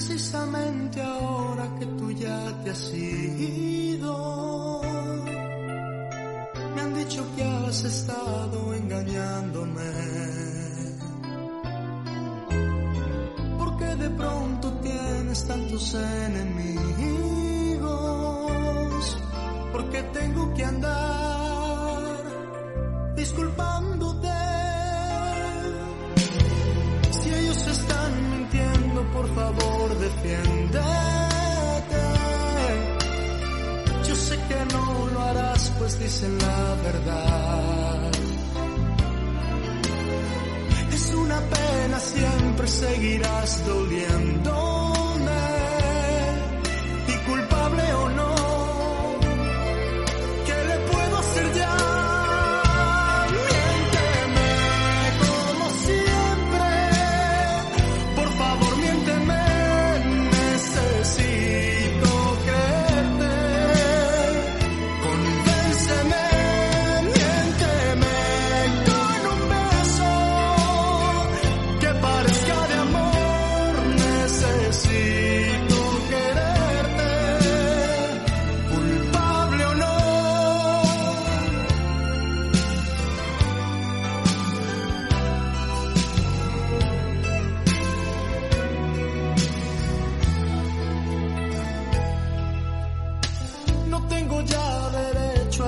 precisamente ahora que tú ya te has ido. Me han dicho que has estado engañándome. Porque de pronto tienes tantos enemigos. Porque tengo que andar disculpándote. Defiéndete. Yo sé que no lo harás, pues dicen la verdad. Es una pena, siempre seguirás doliéndome.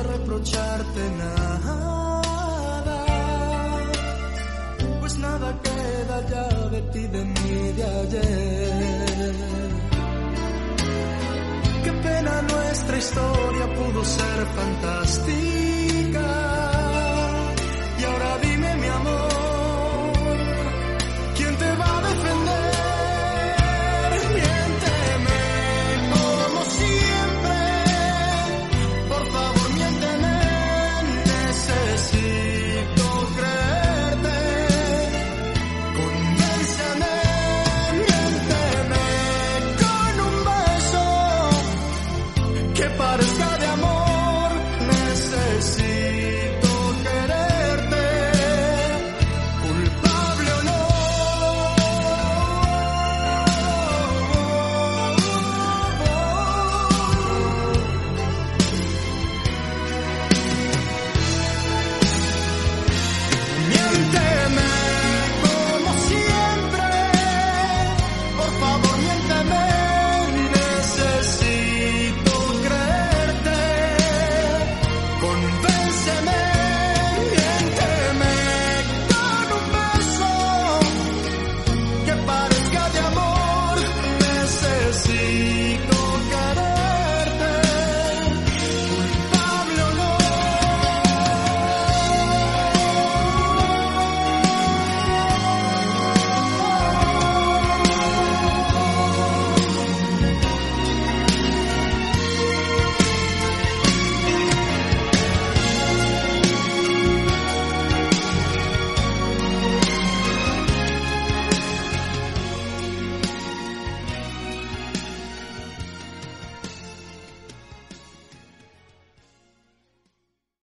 Reprocharte nada, pues nada queda ya de ti, de mí, de ayer. Qué pena nuestra historia pudo ser fantástica.